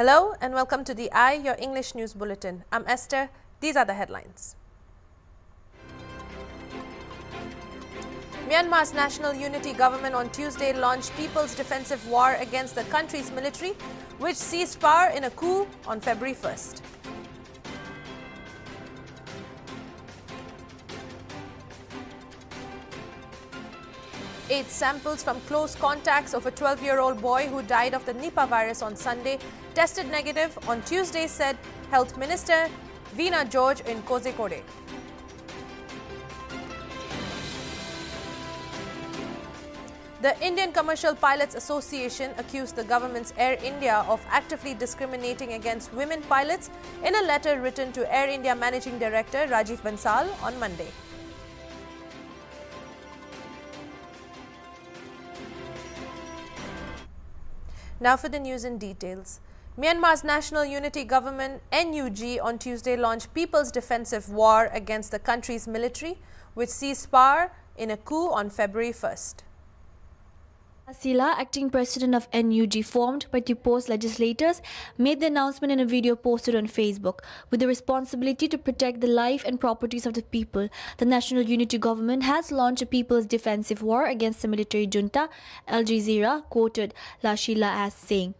Hello and welcome to the Eye, your English News Bulletin. I'm Esther. These are the headlines. Myanmar's National Unity Government on Tuesday launched People's Defensive War against the country's military, which seized power in a coup on February 1st. Eight samples from close contacts of a 12-year-old boy who died of the Nipah virus on Sunday tested negative on Tuesday, said Health Minister Veena George in Kozhikode. The Indian Commercial Pilots Association accused the government's Air India of actively discriminating against women pilots in a letter written to Air India Managing Director Rajiv Bansal on Monday. Now for the news in details. Myanmar's National Unity Government NUG on Tuesday launched People's Defensive War against the country's military, which seized power in a coup on February 1st. Asila, acting president of NUG formed by deposed legislators, made the announcement in a video posted on Facebook. With the responsibility to protect the life and properties of the people, the National Unity Government has launched a people's defensive war against the military junta, Al Jazeera quoted Lashi La as saying.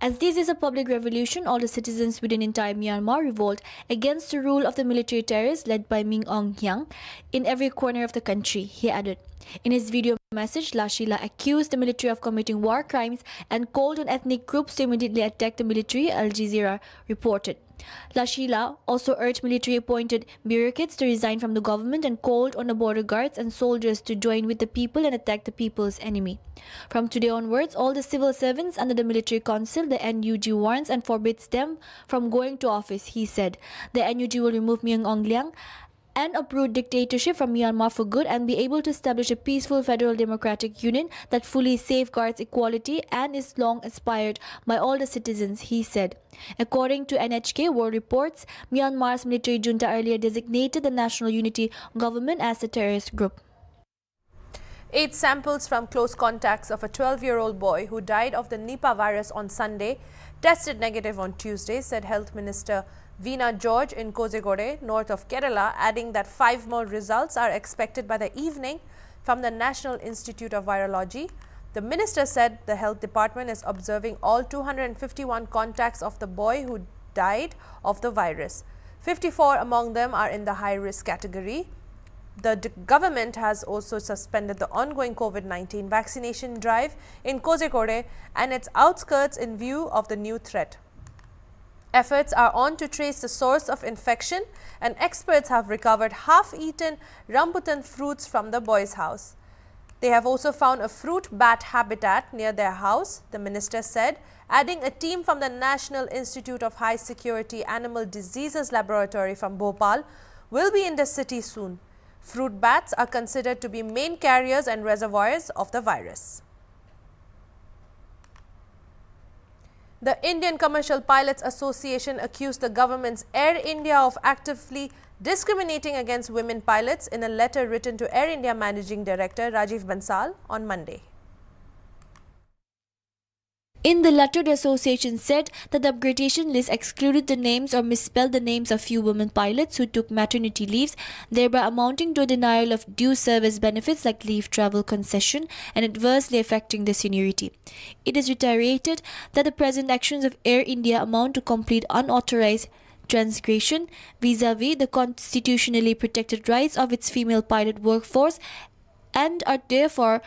As this is a public revolution, all the citizens within entire Myanmar revolt against the rule of the military terrorists led by Min Aung Hlaing in every corner of the country, he added. In his video message, Lashi La accused the military of committing war crimes and called on ethnic groups to immediately attack the military, Al Jazeera reported. Lashi La also urged military appointed bureaucrats to resign from the government and called on the border guards and soldiers to join with the people and attack the people's enemy. From today onwards, all the civil servants under the military council, the NUG warns and forbids them from going to office, he said. The NUG will remove Min Aung Hlaing and uproot dictatorship from Myanmar for good and be able to establish a peaceful federal democratic union that fully safeguards equality and is long aspired by all the citizens, he said. According to NHK World Reports, Myanmar's military junta earlier designated the National Unity Government as a terrorist group. Eight samples from close contacts of a 12-year-old boy who died of the Nipah virus on Sunday tested negative on Tuesday, said Health Minister Veena George in Kozhikode, north of Kerala, adding that five more results are expected by the evening from the National Institute of Virology. The minister said the health department is observing all 251 contacts of the boy who died of the virus. 54 among them are in the high-risk category the government has also suspended the ongoing COVID-19 vaccination drive in Kozhikode and its outskirts in view of the new threat. Efforts are on to trace the source of infection and experts have recovered half-eaten rambutan fruits from the boy's house. They have also found a fruit bat habitat near their house, the minister said, adding a team from the National Institute of High Security Animal Diseases Laboratory from Bhopal will be in the city soon. Fruit bats are considered to be main carriers and reservoirs of the virus. The Indian Commercial Pilots Association accused the government's Air India of actively discriminating against women pilots in a letter written to Air India Managing Director Rajiv Bansal on Monday. In the letter, the association said that the upgradation list excluded the names or misspelled the names of few women pilots who took maternity leaves, thereby amounting to a denial of due service benefits like leave travel concession and adversely affecting their seniority. It is reiterated that the present actions of Air India amount to complete unauthorized transgression vis-a-vis -vis the constitutionally protected rights of its female pilot workforce and are therefore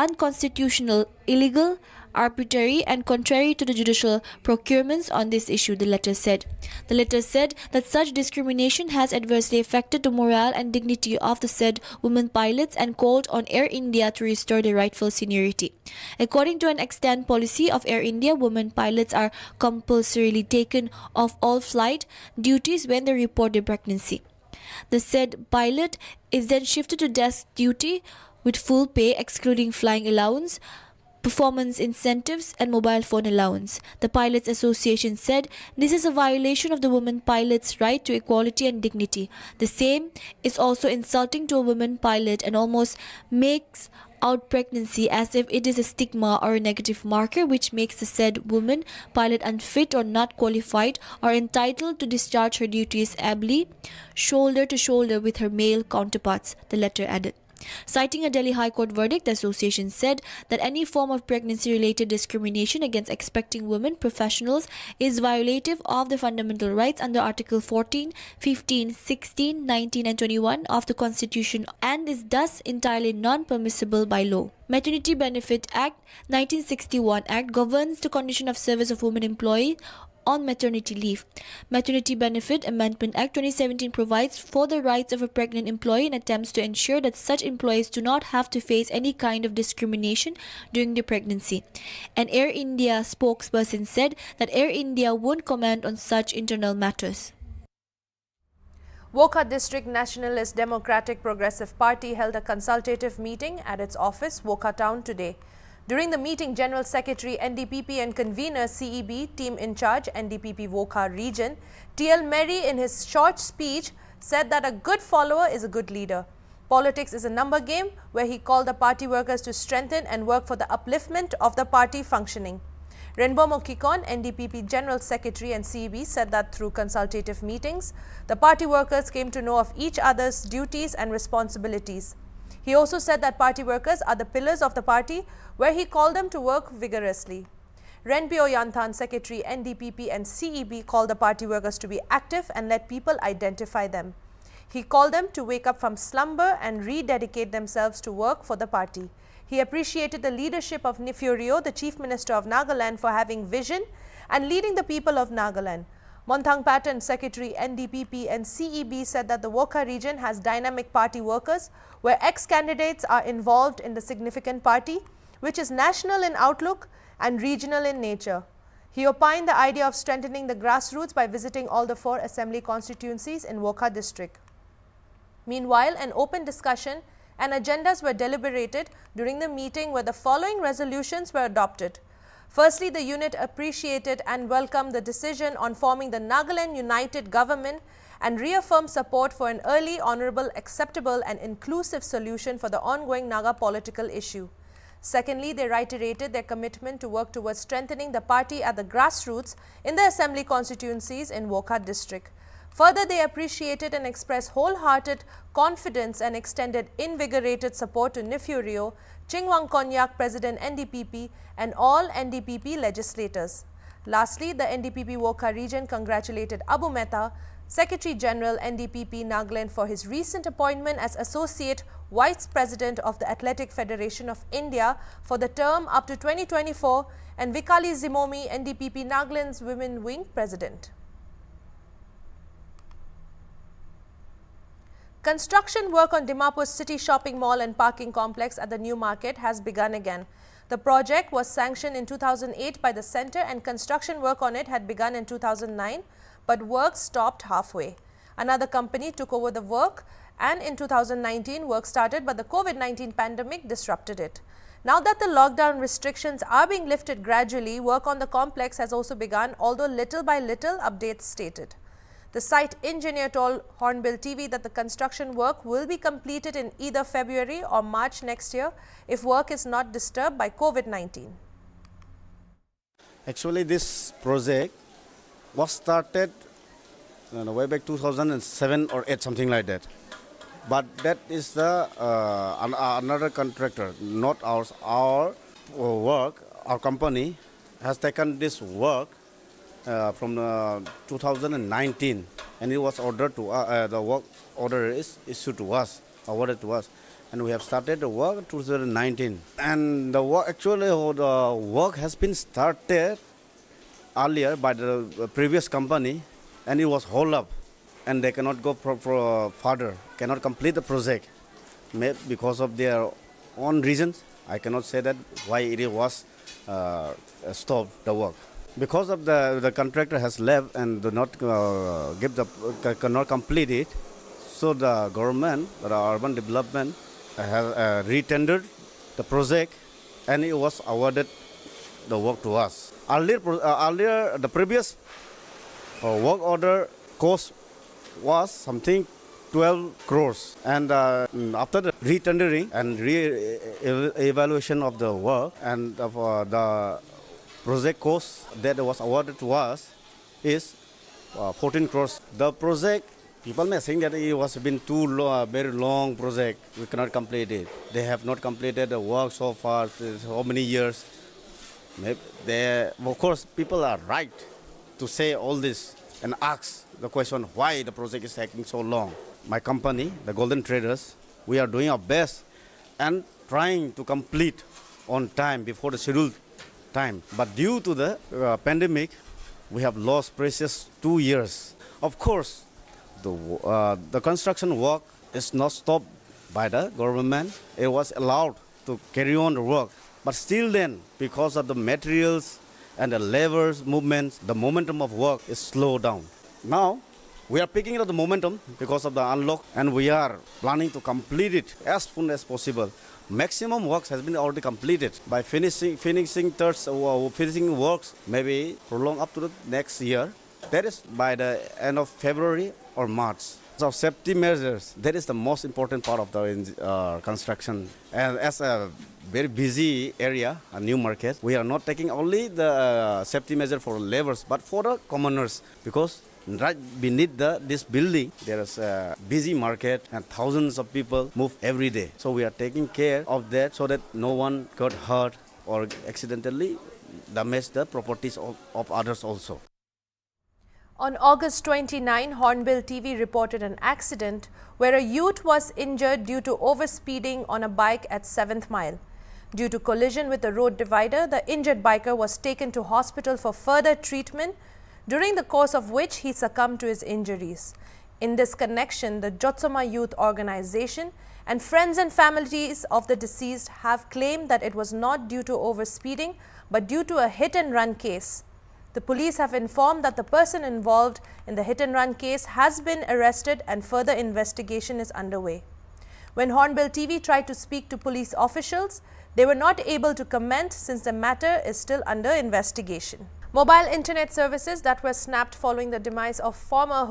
unconstitutional, illegal, arbitrary and contrary to the judicial procurements on this issue, the letter said. The letter said that such discrimination has adversely affected the morale and dignity of the said women pilots and called on Air India to restore their rightful seniority. According to an extant policy of Air India, women pilots are compulsorily taken off all flight duties when they report their pregnancy. The said pilot is then shifted to desk duty with full pay excluding flying allowance performance incentives, and mobile phone allowance. The Pilots Association said this is a violation of the woman pilot's right to equality and dignity. The same is also insulting to a woman pilot and almost makes out pregnancy as if it is a stigma or a negative marker which makes the said woman pilot unfit or not qualified or entitled to discharge her duties ably, shoulder to shoulder with her male counterparts, the letter added. Citing a Delhi High Court verdict, the association said that any form of pregnancy related discrimination against expecting women professionals is violative of the fundamental rights under Article 14, 15, 16, 19, and 21 of the Constitution and is thus entirely non permissible by law. Maternity Benefit Act 1961 Act governs the condition of service of women employees on maternity leave. Maternity Benefit Amendment Act 2017 provides for the rights of a pregnant employee and attempts to ensure that such employees do not have to face any kind of discrimination during the pregnancy. An Air India spokesperson said that Air India won't comment on such internal matters. Wokha District Nationalist Democratic Progressive Party held a consultative meeting at its office, Wokha Town today. During the meeting, General Secretary NDPP and convener CEB team in charge NDPP Wokha region, TL Mary in his short speech said that a good follower is a good leader. Politics is a number game where he called the party workers to strengthen and work for the upliftment of the party functioning. Renbomo Kikon, NDPP General Secretary and CEB said that through consultative meetings, the party workers came to know of each other's duties and responsibilities. He also said that party workers are the pillars of the party where he called them to work vigorously. Renpyo Yanthan, Secretary NDPP and CEB called the party workers to be active and let people identify them. He called them to wake up from slumber and rededicate themselves to work for the party. He appreciated the leadership of Neiphiu Rio, the Chief Minister of Nagaland, for having vision and leading the people of Nagaland. Monthang Patton, Secretary NDPP and CEB said that the Wokha region has dynamic party workers where ex-candidates are involved in the significant party which is national in outlook and regional in nature. He opined the idea of strengthening the grassroots by visiting all the four assembly constituencies in Wokha district. Meanwhile, an open discussion and agendas were deliberated during the meeting where the following resolutions were adopted. Firstly, the unit appreciated and welcomed the decision on forming the Nagaland United Government and reaffirmed support for an early, honorable, acceptable and inclusive solution for the ongoing Naga political issue. Secondly, they reiterated their commitment to work towards strengthening the party at the grassroots in the assembly constituencies in Wokha district. Further, they appreciated and expressed wholehearted confidence and extended invigorated support to Neiphiu Rio, Chingwang Konyak, President NDPP and all NDPP legislators. Lastly, the NDPP Wokha region congratulated Abu Metha, Secretary General NDPP Nagaland for his recent appointment as Associate Vice President of the Athletic Federation of India for the term up to 2024 and Vikali Zimomi, NDPP Nagaland's Women Wing President. Construction work on Dimapur's City Shopping Mall and Parking Complex at the New Market has begun again. The project was sanctioned in 2008 by the centre and construction work on it had begun in 2009 but work stopped halfway. Another company took over the work and in 2019 work started but the COVID-19 pandemic disrupted it. Now that the lockdown restrictions are being lifted gradually, work on the complex has also begun although little by little updates stated. The site engineer told Hornbill TV that the construction work will be completed in either February or March next year if work is not disturbed by COVID-19. Actually, this project was started know, way back 2007 or 8, something like that. But that is the uh, another contractor, not ours. Our work, our company has taken this work uh, from uh, 2019, and it was ordered to uh, uh, the work order is issued to us, awarded to us, and we have started the work 2019. And the work actually the work has been started earlier by the previous company, and it was hold up, and they cannot go pro, pro further, cannot complete the project, because of their own reasons. I cannot say that why it was uh, stopped the work because of the the contractor has left and do not uh, give the uh, cannot complete it so the government the urban development has uh, retendered the project and it was awarded the work to us earlier uh, earlier the previous uh, work order cost was something 12 crores. And uh, after the re-tendering and re-evaluation of the work and of, uh, the project cost that was awarded to us is uh, 14 crores. The project, people may think that it was been too long, very long project. We cannot complete it. They have not completed the work so far, so many years. They, of course, people are right to say all this and ask the question why the project is taking so long. My company, the Golden Traders, we are doing our best and trying to complete on time before the scheduled time. But due to the uh, pandemic, we have lost precious two years. Of course, the, uh, the construction work is not stopped by the government. It was allowed to carry on the work. But still then, because of the materials and the levers movements, the momentum of work is slowed down. Now, we are picking up the momentum because of the unlock and we are planning to complete it as soon as possible. Maximum works has been already completed by finishing finishing thirds uh, finishing works maybe prolong up to the next year. That is by the end of February or March. So safety measures, that is the most important part of the uh, construction. And as a very busy area, a new market, we are not taking only the uh, safety measure for laborers, but for the commoners, because right beneath the, this building, there is a busy market and thousands of people move every day. So we are taking care of that so that no one got hurt or accidentally damage the properties of, of others also. On August 29, Hornbill TV reported an accident where a youth was injured due to overspeeding on a bike at 7th Mile. Due to collision with the road divider, the injured biker was taken to hospital for further treatment during the course of which he succumbed to his injuries. In this connection, the Jotsoma Youth Organization and friends and families of the deceased have claimed that it was not due to overspeeding but due to a hit and run case. The police have informed that the person involved in the hit and run case has been arrested and further investigation is underway. When Hornbill TV tried to speak to police officials, they were not able to comment since the matter is still under investigation. Mobile internet services that were snapped following the demise of former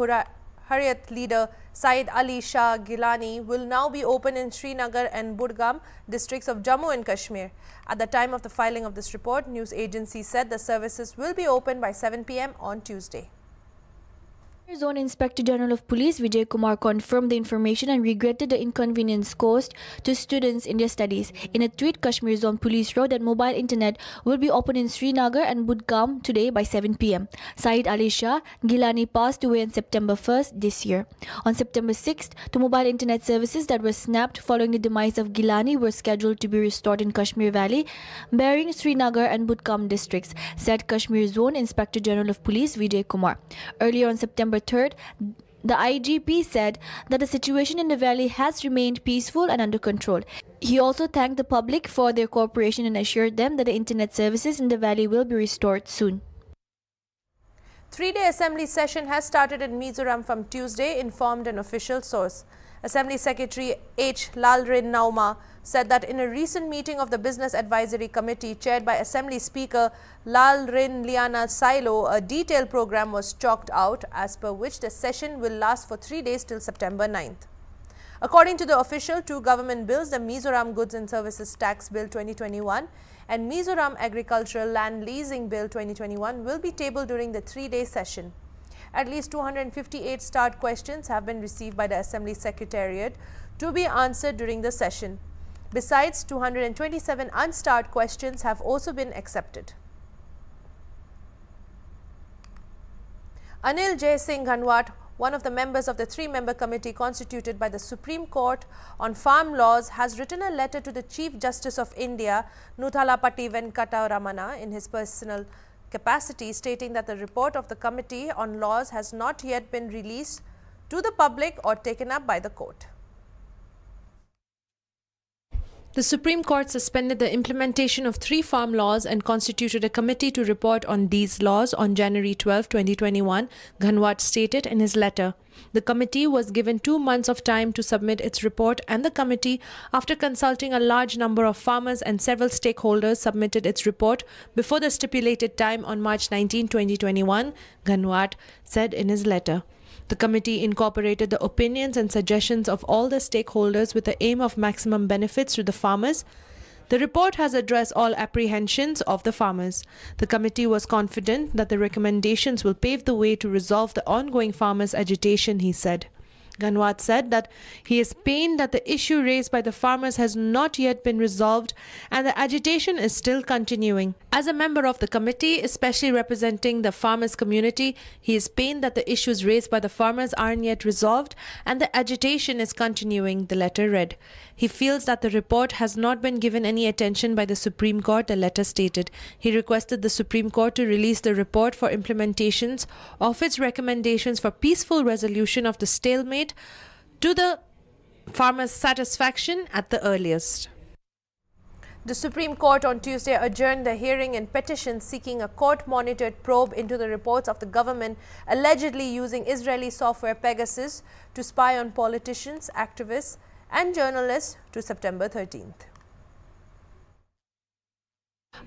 Hurriyat leader Syed Ali Shah Gilani will now be open in Srinagar and Budgam districts of Jammu and Kashmir. At the time of the filing of this report, news agency said the services will be open by 7 pm on Tuesday. Zone Inspector General of Police Vijay Kumar confirmed the information and regretted the inconvenience caused to students in their studies. In a tweet, Kashmir Zone Police wrote that mobile internet will be open in Srinagar and Budgam today by 7 pm. Syed Ali Shah Gilani passed away on September 1st this year. On September 6th, the mobile internet services that were snapped following the demise of Gilani were scheduled to be restored in Kashmir Valley, bearing Srinagar and Budgam districts, said Kashmir Zone Inspector General of Police Vijay Kumar. Earlier on September 3rd, the IGP said that the situation in the valley has remained peaceful and under control. He also thanked the public for their cooperation and assured them that the internet services in the valley will be restored soon. Three-day assembly session has started in Mizoram from Tuesday, informed an official source. Assembly Secretary H. Lalrinawma said that in a recent meeting of the Business Advisory Committee chaired by Assembly Speaker Lalrinliana Sailo, a detailed program was chalked out as per which the session will last for three days till September 9th. According to the official, two government bills, the Mizoram Goods and Services Tax Bill 2021 and Mizoram Agricultural Land Leasing Bill 2021 will be tabled during the three-day session. At least 258 starred questions have been received by the Assembly Secretariat to be answered during the session. Besides, 227 unstarred questions have also been accepted. Anil Jay Singh Ghanwat, one of the members of the three-member committee constituted by the Supreme Court on Farm Laws, has written a letter to the Chief Justice of India, Nuthalapati Venkata Ramana, in his personal capacity stating that the report of the Committee on Laws has not yet been released to the public or taken up by the court. The Supreme Court suspended the implementation of three farm laws and constituted a committee to report on these laws on January 12, 2021, Ghanwat stated in his letter. The committee was given two months of time to submit its report and the committee, after consulting a large number of farmers and several stakeholders, submitted its report before the stipulated time on March 19, 2021, Ghanwat said in his letter. The committee incorporated the opinions and suggestions of all the stakeholders with the aim of maximum benefits to the farmers. The report has addressed all apprehensions of the farmers. The committee was confident that the recommendations will pave the way to resolve the ongoing farmers' agitation, he said. Ghanwat said that he is pained that the issue raised by the farmers has not yet been resolved and the agitation is still continuing. As a member of the committee, especially representing the farmers community, he is pained that the issues raised by the farmers aren't yet resolved and the agitation is continuing, the letter read. He feels that the report has not been given any attention by the Supreme Court, the letter stated. He requested the Supreme Court to release the report for implementations of its recommendations for peaceful resolution of the stalemate to the farmers' satisfaction at the earliest. The Supreme Court on Tuesday adjourned the hearing in petitions seeking a court-monitored probe into the reports of the government allegedly using Israeli software Pegasus to spy on politicians, activists and journalists to September 13th.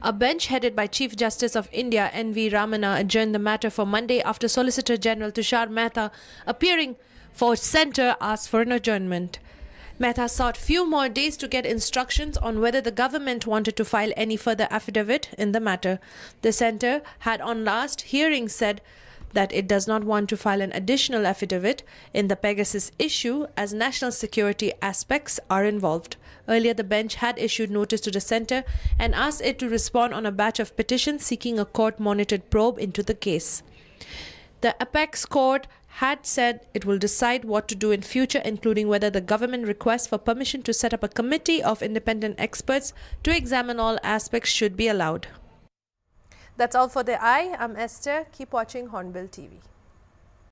A bench headed by Chief Justice of India N.V. Ramana adjourned the matter for Monday after Solicitor General Tushar Mehta, appearing for centre, asked for an adjournment. Mehta sought few more days to get instructions on whether the government wanted to file any further affidavit in the matter. The centre had on last hearing said that it does not want to file an additional affidavit in the Pegasus issue as national security aspects are involved. Earlier, the bench had issued notice to the centre and asked it to respond on a batch of petitions seeking a court monitored probe into the case. The apex court had said it will decide what to do in future including whether the government request for permission to set up a committee of independent experts to examine all aspects should be allowed. That's all for the eye. I'm Esther. Keep watching Hornbill TV.